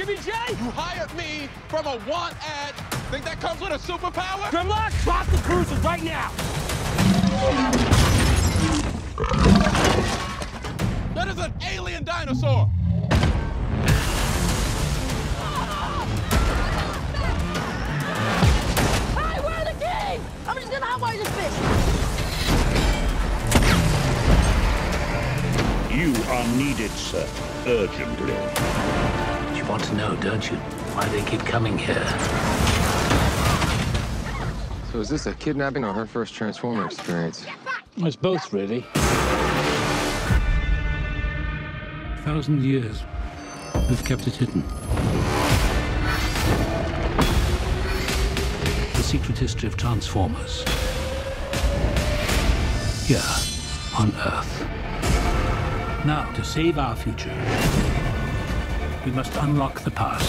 Jimmy J? You hired me from a want ad. Think that comes with a superpower? Grimlock, drop the cruiser right now! That is an alien dinosaur! Hey, we're the king! I'm just gonna hotwire this bitch! You are needed, sir, urgently. You want to know, don't you, why they keep coming here? So is this a kidnapping or her first Transformer experience? It's both, really. A thousand years, we've kept it hidden. The secret history of Transformers. Here, on Earth. Now, to save our future, we must unlock the past.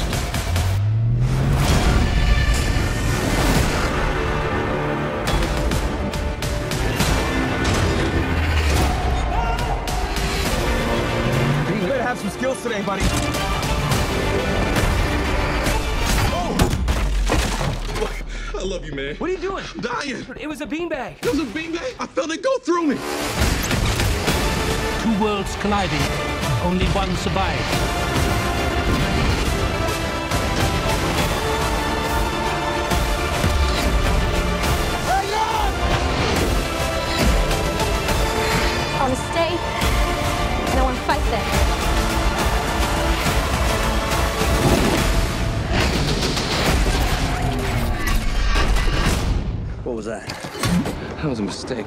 You better have some skills today, buddy. Oh, I love you, man. What are you doing? Dying. It was a beanbag. It was a beanbag. I felt it go through me. Two worlds colliding. Only one survives. Was that? That was a mistake.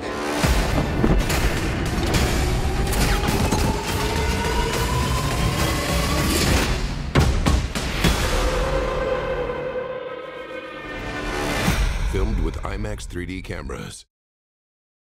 Filmed with IMAX 3D cameras.